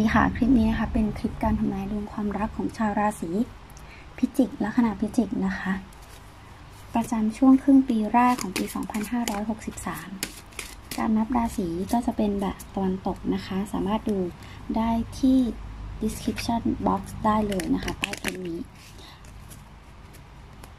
ดีค่ะ คลิปนี้นะคะ เป็นคลิปการทำนายดวงความรักของชาวราศีพิจิกและขณะพิจิกนะคะ ประจำช่วงครึ่งปีแรกของปี 2563 การนับราศีก็จะเป็นแบบตะวันตกนะคะ สามารถดูได้ที่ description box ได้เลยนะคะใต้คลิปนี้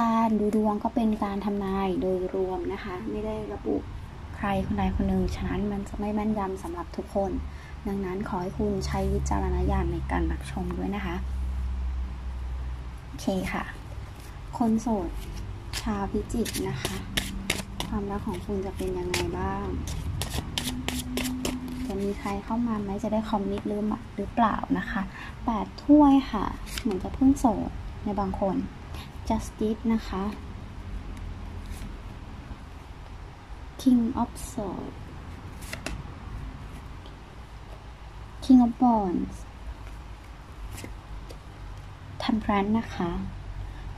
การดูดวงก็เป็นการทำนายโดยรวมนะคะ ไม่ได้ระบุใครคนใดคนหนึ่งฉะนั้นมันจะไม่แม่นยำสำหรับทุกคน ดังนั้นขอให้คุณใช้วิจารณญาณในการรับชมด้วยนะคะ โอเคค่ะ คนโสดชาวพิจิกนะคะ ความรักของคุณจะเป็นยังไงบ้าง จะมีใครเข้ามาไหมจะได้คอมมิตหรือหรือเปล่านะคะแปดถ้วยค่ะ เหมือนจะเพิ่งโสดในบางคน justice นะคะ king of swords king of wands temperance นะคะ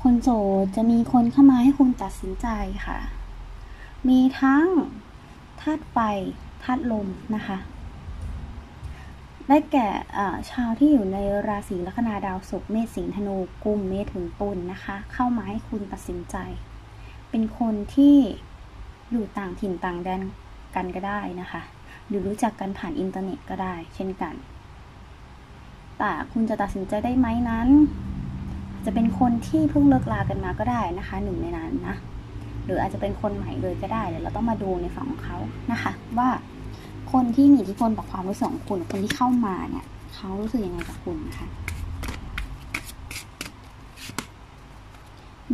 คนโสดจะมีคนเข้ามาให้คุณตัดสินใจค่ะ มีทั้งธาตุไฟธาตุลมนะคะ ได้แก่ชาวที่อยู่ในราศีลัคนาดาวศุกร์เมษสิงห์ธนูกุมเมถุนตุลนะคะ เข้ามาให้คุณตัดสินใจ เป็นคนที่อยู่ต่างถิ่นต่างแดนกันก็ได้นะคะ หรือรู้จักกันผ่านอินเทอร์เน็ตก็ได้ เช่นกัน แต่คุณจะตัดสินใจได้ไหมนั้น จะเป็นคนที่เพิ่งเลิกลากันมาก็ได้นะคะหนึ่งในนั้นนะ หรืออาจจะเป็นคนใหม่เลยก็ได้เดี๋ยวเราต้องมาดูในฝั่งของเขานะคะ ว่าคนที่มีอิทธิพลต่อความรู้สึกของคุณคนที่เข้ามาเนี่ยเขารู้สึกยังไงกับคุณนะคะ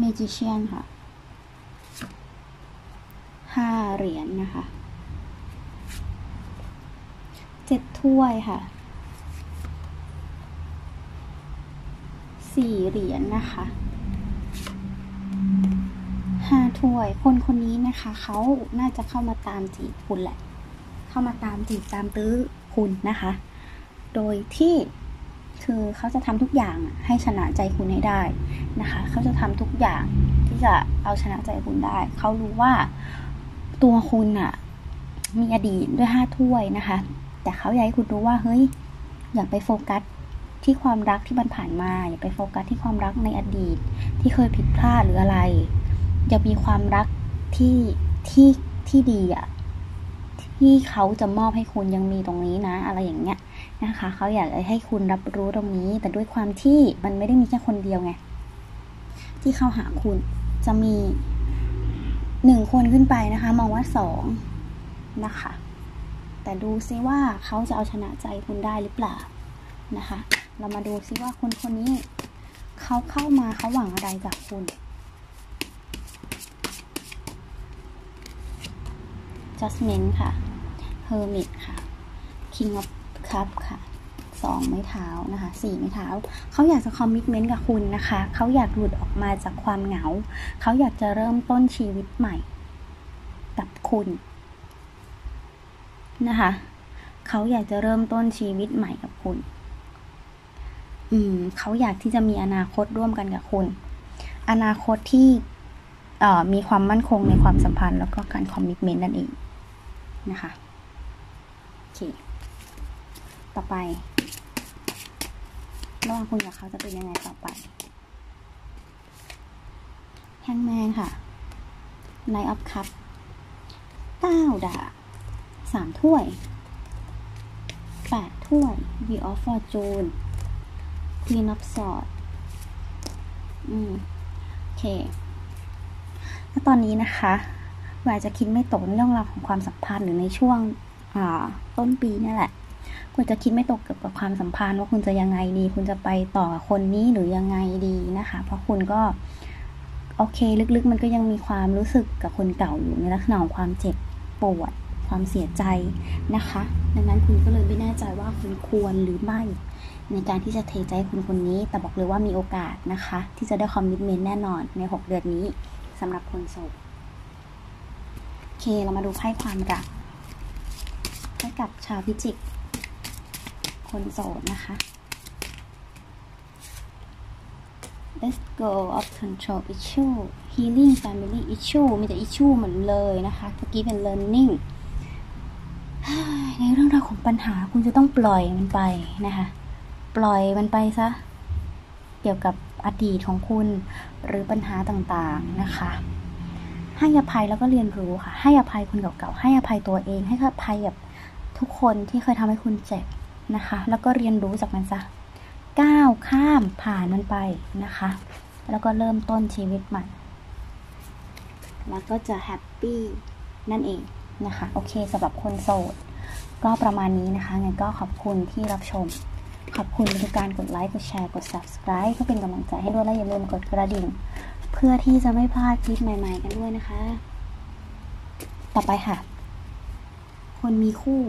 Magician ค่ะห้าเหรียญนนะคะ เจ็ดถ้วยค่ะสี่เหรียญนนะคะห้าถ้วย คนคนนี้นะคะ เขาน่าจะเข้ามาตามจีบคุณแหละ เข้ามาตามจีบตามตื้อคุณนะคะ โดยที่คือเขาจะทำทุกอย่างให้ชนะใจคุณให้ได้นะคะ เขาจะทำทุกอย่างที่จะเอาชนะใจคุณได้ เขารู้ว่าตัวคุณอะมีอดีตด้วยห้าถ้วยนะคะ แต่เขาอยากให้คุณรู้ว่าเฮ้ยอย่าไปโฟกัสที่ความรักที่มันผ่านมา อย่าไปโฟกัสที่ความรักในอดีต ที่เคยผิดพลาดหรืออะไร อย่ามีความรักที่ที่ที่ดีอะที่เขาจะมอบให้คุณยังมีตรงนี้นะ อะไรอย่างเงี้ยนะคะเขาอยากให้คุณรับรู้ตรงนี้ แต่ด้วยความที่มันไม่ได้มีแค่คนเดียวไงที่เข้าหาคุณจะมีหนึ่งคนขึ้นไปนะคะ มองว่าสองนะคะ แต่ดูซิว่าเขาจะเอาชนะใจคุณได้หรือเปล่านะคะ เรามาดูซิว่าคนคนนี้เขาเข้ามาเขาหวังอะไรจากคุณ Judgment ค่ะ Hermit ค่ะ King of Cup ค่ะสองไม้เท้านะคะสี่ไม้เท้า เขาอยากจะคอมมิชเมนต์กับคุณนะคะ เขาอยากหลุดออกมาจากความเหงา เขาอยากจะเริ่มต้นชีวิตใหม่ กับคุณ นะคะ เขาอยากจะเริ่มต้นชีวิตใหม่กับคุณ อืม เขาอยากที่จะมีอนาคตร่วมกันกับคุณ อนาคตที่มีความมั่นคงในความสัมพันธ์ แล้วก็การ commitment นั่นเองนะคะ โอเค ต่อไประหว่างคุณกับเขาจะเป็นยังไงต่อไป Hangman ค่ะ Nine of Cups เก้าดาบ สามถ้วยแปดถ้วย Wheel of Fortune Queen of Swordsอืม โอเคแล้วตอนนี้นะคะอาจจะคิดไม่ตกในเรื่องราวของความสัมพันธ์หรือในช่วงต้นปีนี่แหละ คุณจะคิดไม่ตกเกี่ยวกับความสัมพันธ์ว่าคุณจะยังไงดี คุณจะไปต่อกับคนนี้หรือยังไงดีนะคะ เพราะคุณก็โอเคลึกๆ มันก็ยังมีความรู้สึกกับคนเก่าอยู่ในลักษณะของความเจ็บปวด ความเสียใจนะคะ ดังนั้นคุณก็เลยไม่แน่ใจว่าคุณควรหรือไม่ ในการที่จะเทใจคุณคนนี้ แต่บอกเลยว่ามีโอกาสนะคะ ที่จะได้คอมมิชเมนต์แน่นอนใน 6 เดือนนี้สำหรับคนโสดโอเคเรามาดูไพ่ความรักให้กับชาวพิจิก คนโสดนะคะ Let's go of control issue healing family issue มีแต่ issue เหมือนเลยนะคะเมื่อกี้เป็น learning ในเรื่องราวของปัญหาคุณจะต้องปล่อยมันไปนะคะ ปล่อยมันไปซะ เกี่ยวกับอดีตของคุณหรือปัญหาต่างๆนะคะ ให้อภัยแล้วก็เรียนรู้ค่ะ ให้อภัยคนเก่าๆ ให้อภัยตัวเอง ให้อภัยกับทุกคนที่เคยทำให้คุณเจ็บนะคะ แล้วก็เรียนรู้จากมันซะ ก้าวข้ามผ่านมันไปนะคะ แล้วก็เริ่มต้นชีวิตใหม่ แล้วก็จะแฮปปี้นั่นเองนะคะ โอเคสำหรับคนโสด ก็ประมาณนี้นะคะงั้นก็ขอบคุณที่รับชม ขอบคุณทุกการกดไลค์ กดแชร์ กด subscribe เพื่อเป็นกำลังใจให้ด้วยและอย่าลืมกดกระดิ่ง เพื่อที่จะไม่พลาดคลิปใหม่ ๆ กันด้วยนะคะ ต่อไปค่ะ คนมีคู่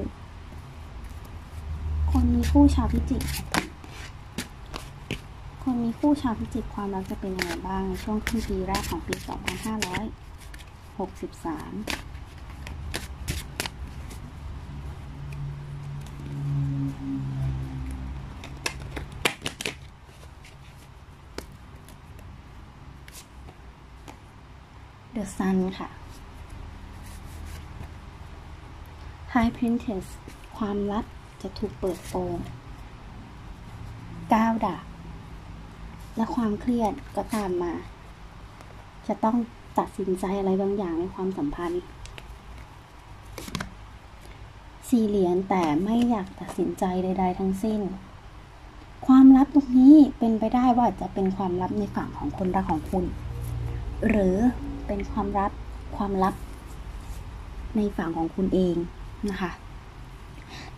คนมีคู่ชาวพิจิก คนมีคู่ชาวพิจิกความรักจะเป็นยังไงบ้างในช่วงครึ่งปีแรกของปี 2563 The Sun ค่ะ High Princess ความลับจะถูกเปิดโปงก้าวดาบและความเครียดก็ตามมา จะต้องตัดสินใจอะไรบางอย่างในความสัมพันธ์ สี่เหรียญแต่ไม่อยากตัดสินใจใด ๆ ทั้งสิ้น ความลับตรงนี้เป็นไปได้ว่าจะเป็นความลับในฝั่งของคนรักของคุณ หรือ เป็นความลับความลับ ในฝั่งของคุณเองนะคะ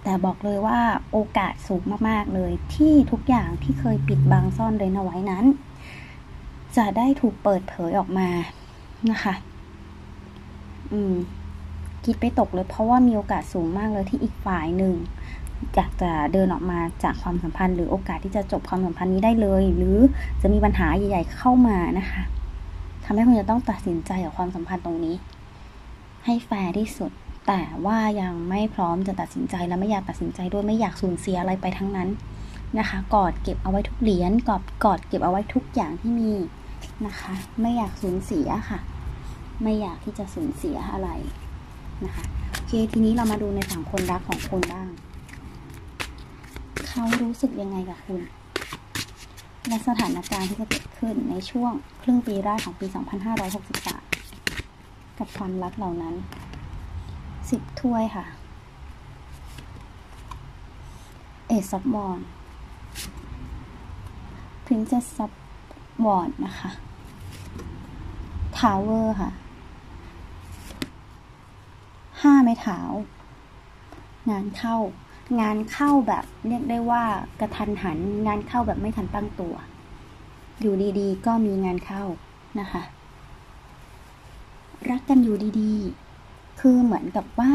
แต่บอกเลยว่าโอกาสสูงมากๆเลยที่ทุกอย่างที่เคยปิดบังซ่อนเร้นเอาไว้นั้น จะได้ถูกเปิดเผยออกมานะคะ อืมคิดไปตกเลย เพราะว่ามีโอกาสสูงมากเลยที่อีกฝ่ายหนึ่งอยากจะเดินออกมาจากความสัมพันธ์ หรือโอกาสที่จะจบความสัมพันธ์นี้ได้เลย หรือจะมีปัญหาใหญ่ ๆ เข้ามานะคะ ทำให้คุณจะต้องตัดสินใจกับความสัมพันธ์ตรงนี้ ให้แฟร์ที่สุด แต่ว่ายังไม่พร้อมจะตัดสินใจและไม่อยากตัดสินใจด้วยไม่อยากสูญเสียอะไรไปทั้งนั้นนะคะ กอดเก็บเอาไว้ทุกเหรียญกอดกอดเก็บเอาไว้ทุกอย่างที่มีนะคะ ไม่อยากสูญเสียค่ะ ไม่อยากที่จะสูญเสียอะไรนะคะโอเคทีนี้เรามาดูในฝั่งคนรักของคุณบ้าง เขารู้สึกยังไงกับคุณ และสถานการณ์ที่จะเกิดขึ้นในช่วงครึ่งปีแรกของปี 2563 กับความรักเหล่านั้นสิบถ้วยค่ะ Ace of Wands Princess of Wands นะคะ Tower ค่ะห้าไม้เท้างานเข้า งานเข้าแบบเรียกได้ว่ากระทันหัน งานเข้าแบบไม่ทันตั้งตัว อยู่ดีๆ ก็มีงานเข้านะคะ รักกันอยู่ดีๆ คือเหมือนกับว่า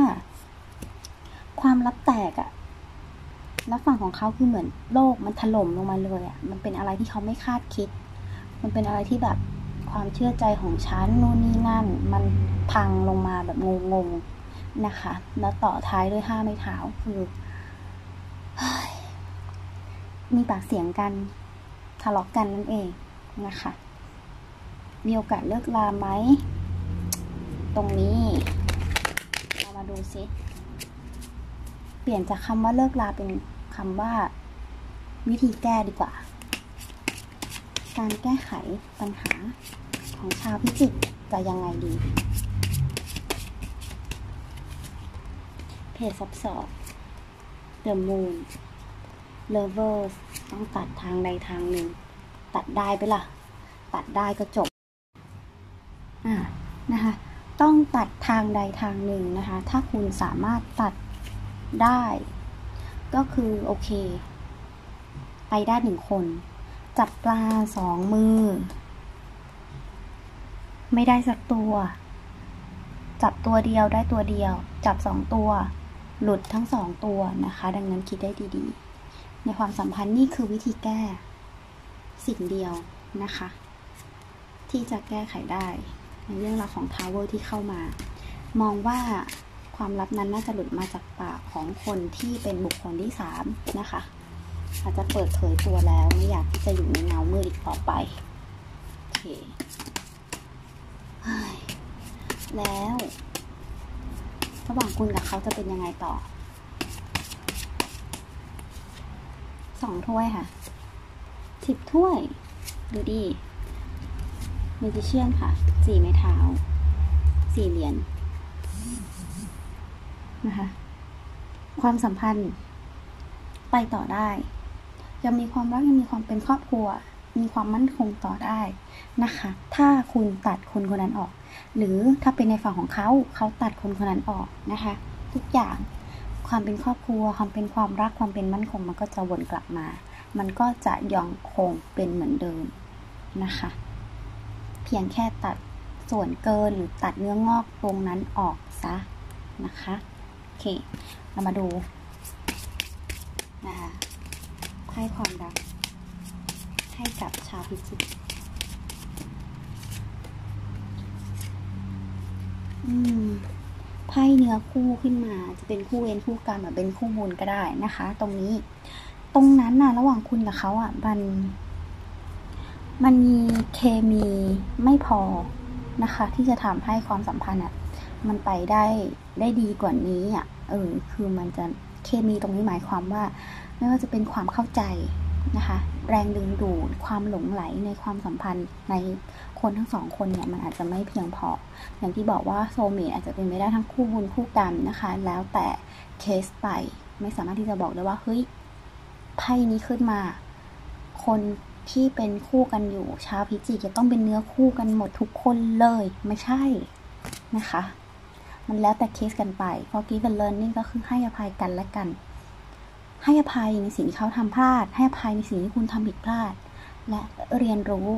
ความลับแตกอะแล้วฝั่งของเขาคือเหมือนโลกมันถล่มลงมาเลยอะมันเป็นอะไรที่เขาไม่คาดคิด มันเป็นอะไรที่แบบความเชื่อใจของฉันนู่นนี่นั่น มันพังลงมาแบบงงๆนะคะ แล้วต่อท้ายด้วยห้าไม้เท้าคือ มีปากเสียงกันทะเลาะกกันนั่นเองนะคะ มีโอกาสเลิกลาไหม ตรงนี้ เรามาดูซิเปลี่ยนจากคำว่าเลิกลาเป็นคำว่า วิธีแก้ดีกว่า การแก้ไขปัญหาของชาวพิจิกจะยังไงดี เพจซับสอบ The Moon Lovers ต้องตัดทางใดทางหนึ่ง ตัดได้ไปล่ะ ตัดได้ก็จบอ่านะคะ ต้องตัดทางใดทางหนึ่งนะคะ ถ้าคุณสามารถตัดได้ ก็คือโอเค ไปได้หนึ่งคน จับปลาสองมือ ไม่ได้สักตัว จับตัวเดียวได้ตัวเดียว จับสองตัว หลุดทั้งสองตัวนะคะ ดังนั้นคิดได้ดีๆ ในความสัมพันธ์นี่คือวิธีแก้ สิ่งเดียวนะคะ ที่จะแก้ไขได้ ในเรื่องราวของทาวเวอร์ที่เข้ามา มองว่าความลับนั้นน่าจะหลุดมาจากปากของคนที่เป็นบุคคลที่สามนะคะ อาจจะเปิดเผยตัวแล้วไม่อยากที่จะอยู่ในเงามืดอีกต่อไปโอเคแล้ว ระหว่างคุณกับเขาจะเป็นยังไงต่อ สองถ้วยค่ะสิบถ้วย ดูดีมิจิเชียนค่ะสี่ไม้เท้าสี่เหรียญนะคะ ความสัมพันธ์ ไปต่อได้ ยังมีความรักยังมีความเป็นครอบครัว มีความมั่นคงต่อได้นะคะ ถ้าคุณตัดคนคนนั้นออก หรือถ้าเป็นในฝั่งของเขาเขาตัดคนคนนั้นออกนะคะ ทุกอย่าง ความเป็นครอบครัว ความเป็นความรักความเป็นมั่นคงมันก็จะวนกลับมา มันก็จะยังคงเป็นเหมือนเดิมนะคะ เพียงแค่ตัดส่วนเกินหรือตัดเนื้องอกตรงนั้นออกซะนะคะโอเค เรามาดูนะคะไพ่ความรักให้กับชาวพิจิกอืม ไพ่เนื้อคู่ขึ้นมา จะเป็นคู่เวรคู่กรรมหรือเป็นคู่บุญก็ได้นะคะ ตรงนี้ ตรงนั้นน่ะ ระหว่างคุณกับเขาอะมัน มันมีเคมีไม่พอนะคะ ที่จะทำให้ความสัมพันธ์อะ มันไปได้ได้ดีกว่านี้อะเออคือมันจะเคมีตรงนี้หมายความว่า ไม่ว่าจะเป็นความเข้าใจนะคะ แรงดึงดูดความหลงไหลในความสัมพันธ์ใน คนทั้งสองคนเนี่ยมันอาจจะไม่เพียงพอ อย่างที่บอกว่าโซเมตอาจจะเป็นไม่ได้ทั้งคู่บุญคู่กรรมนะคะ แล้วแต่เคสไปไม่สามารถที่จะบอกได้ว่าเฮ้ยไพ่นี้ขึ้นมา คนที่เป็นคู่กันอยู่ชาวพิจิกจะต้องเป็นเนื้อคู่กันหมดทุกคนเลยไม่ใช่นะคะ มันแล้วแต่เคสกันไป forgive and learning ก็คือให้อภัยกันและกัน ให้อภัยในสิ่งที่เขาทำพลาด ให้อภัยในสิ่งที่คุณทำผิดพลาด และเรียนรู้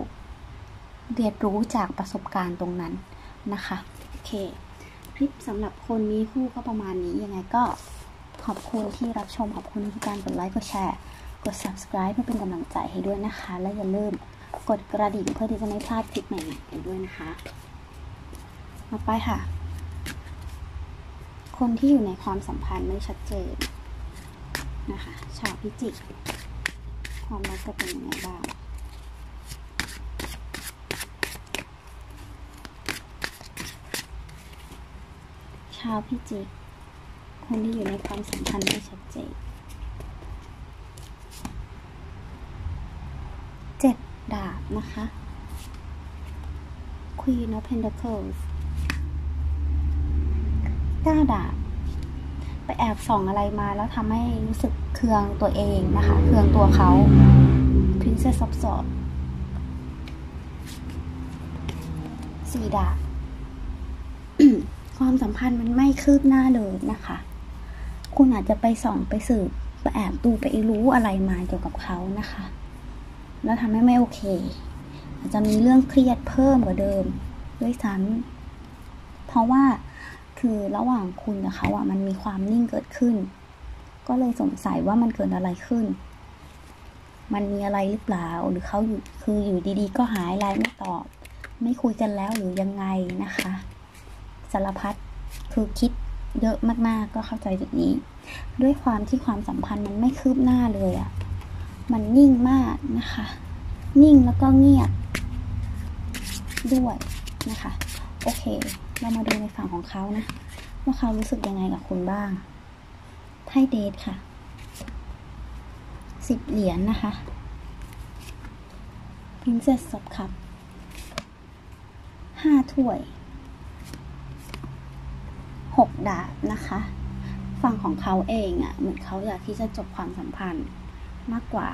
เรียนรู้จากประสบการณ์ตรงนั้นนะคะโอเคคลิปสำหรับคนมีคู่ก็ประมาณนี้ยังไงก็ขอบคุณที่รับชมขอบคุณทุกการกดไลค์กดแชร์กด subscribe เพื่อเป็นกำลังใจให้ด้วยนะคะ และอย่าลืมกดกระดิ่งเพื่อที่จะไม่พลาดคลิปใหม่ๆกันด้วยนะคะต่อไปค่ะ คนที่อยู่ในความสัมพันธ์ไม่ชัดเจนนะคะ ชาวพิจิก ความรักจะเป็นยังไงบ้าง ชาวพิจิก คนที่อยู่ในความสัมพันธ์ไม่ชัดเจนเจ็ดดาบนะคะ Queen of Pentacles เก้าดาบไปแอบส่องอะไรมาแล้วทำให้รู้สึกเคืองตัวเองนะคะ เคืองตัวเขา Princess of Swords สี่ดาบ ความสัมพันธ์มันไม่คืบหน้าเลยนะคะ คุณอาจจะไปส่องไปสืบไปแอบดูไปรู้อะไรมาเกี่ยวกับเขานะคะ แล้วทำให้ไม่โอเค อาจจะมีเรื่องเครียดเพิ่มกว่าเดิมด้วยซ้ำเพราะว่าคือระหว่างคุณกับเขาอะมันมีความนิ่งเกิดขึ้น ก็เลยสงสัยว่ามันเกิดอะไรขึ้น มันมีอะไรหรือเปล่าหรือเขาอยู่คืออยู่ดีๆ ก็หายไลน์ไม่ตอบ ไม่คุยกันแล้วหรือยังไงนะคะ สารพัดคือคิดเยอะมากๆ ก็เข้าใจจุดนี้ ด้วยความที่ความสัมพันธ์มันไม่คืบหน้าเลยอะมันนิ่งมากนะคะ นิ่งแล้วก็เงียบด้วยนะคะ โอเค เรามาดูในฝั่งของเขานะ ว่าเขารู้สึกยังไงกับคุณบ้างไพ่เดทค่ะสิบเหรียญนนะคะ Princess of Cup ห้าถ้วย ดาบนะคะ ฝั่งของเขาเองอะ่ะเหมือนเขาอยากที่จะจบความสัมพันธ์มากกว่า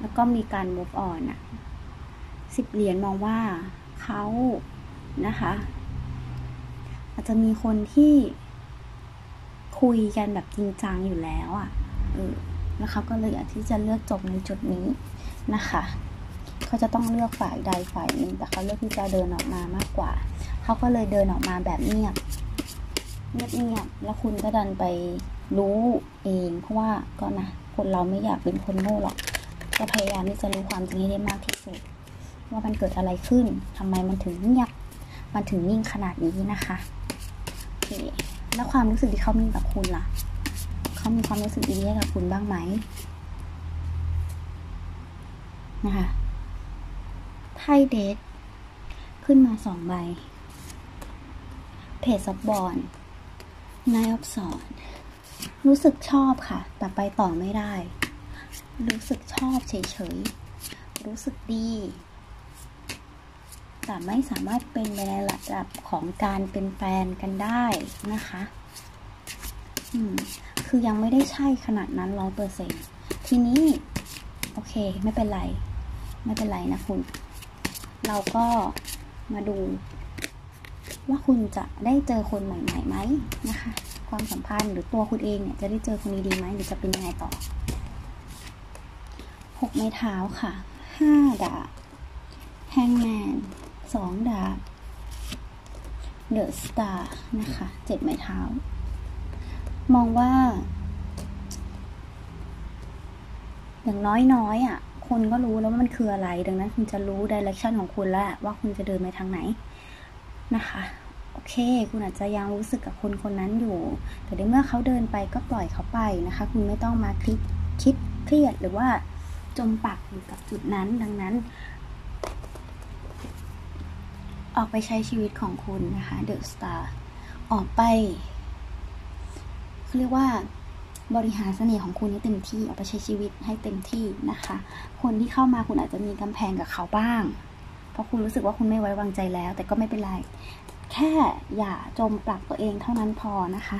แล้วก็มีการ move on อะสิบเหรียญมองว่าเขานะคะ อาจจะมีคนที่คุยกันแบบจริงจังอยู่แล้วอะ่ะเออแล้วเขาก็เลยอยากที่จะเลือกจบในจุดนี้นะคะเขาจะต้องเลือกฝ่ายใดฝ่ายหนึ่งแต่เขาเลือกที่จะเดินออกมามากกว่า เขาก็เลยเดินออกมาแบบเงียบ เงียบๆแล้วคุณก็ดันไปรู้เอง เพราะว่าก็นะ คนเราไม่อยากเป็นคนโง่หรอก ก็พยายามที่จะรู้ความจริงให้ได้มากที่สุด ว่ามันเกิดอะไรขึ้นทำไมมันถึงเงียบ มันถึงนิ่งขนาดนี้นะคะโอเคแล้วความรู้สึกที่เขามีกับคุณล่ะ เขามีความรู้สึกดีให้กับคุณบ้างไหมนะคะไพ่เดทขึ้นมาสองใบเพจซับบอล นายอับสอนรู้สึกชอบค่ะ แต่ไปต่อไม่ได้ รู้สึกชอบเฉยๆ รู้สึกดี แต่ไม่สามารถเป็นในระดับของการเป็นแฟนกันได้นะคะอืมคือยังไม่ได้ใช่ขนาดนั้นร้อยเปอร์เซ็นทีนี้ โอเค ไม่เป็นไร ไม่เป็นไรนะคุณ เราก็มาดู ว่าคุณจะได้เจอคนใหม่ๆไหมนะคะ ความสัมพันธ์หรือตัวคุณเองเนี่ยจะได้เจอคนดีๆไหมหรือจะเป็นยังไงต่อหกไม้เท้าค่ะห้าดาบแฮงแมนสองดาบเดอะสตาร์นะคะเจ็ดไม้เท้า มองว่า อย่างน้อยๆอะคนก็รู้แล้วว่ามันคืออะไร ดังนั้นคุณจะรู้ดิเรกชันของคุณแล้วว่าคุณจะเดินไปทางไหน นะคะ โอเค คุณอาจจะยังรู้สึกกับคนคนนั้นอยู่ แต่ในเมื่อเขาเดินไปก็ปล่อยเขาไปนะคะ คุณไม่ต้องมาคิดคิดเครียดหรือว่าจมปักอยู่กับจุดนั้นดังนั้น ออกไปใช้ชีวิตของคุณนะคะเดอะสตาร์ออกไปเขาเรียกว่าบริหารเสน่ห์ของคุณให้เต็มที่ออกไปใช้ชีวิตให้เต็มที่นะคะ คนที่เข้ามาคุณอาจจะมีกำแพงกับเขาบ้าง ราะคุณรู้สึกว่าคุณไม่ไว้วางใจแล้ว แต่ก็ไม่เป็นไร แค่อย่าจมปลักตัวเองเท่านั้นพอนะคะ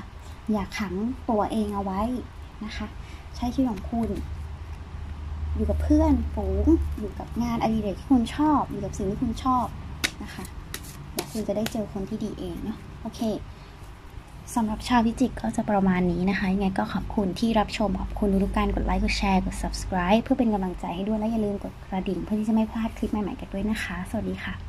อย่าขังตัวเองเอาไว้นะคะ ใช้ชีวิตของคุณ อยู่กับเพื่อนฝูง อยู่กับงานอดิเรกที่คุณชอบ อยู่กับสิ่งที่คุณชอบนะคะเดี๋ยวคุณจะได้เจอคนที่ดีเองเนาะโอเค สำหรับชาวพิจิกก็จะประมาณนี้นะคะ ยังไงก็ขอบคุณที่รับชม ขอบคุณทุกการกดไลค์ กดแชร์ กด subscribe เพื่อเป็นกำลังใจให้ด้วย และอย่าลืมกดกระดิ่งเพื่อที่จะไม่พลาดคลิปใหม่ๆกันด้วยนะคะ สวัสดีค่ะ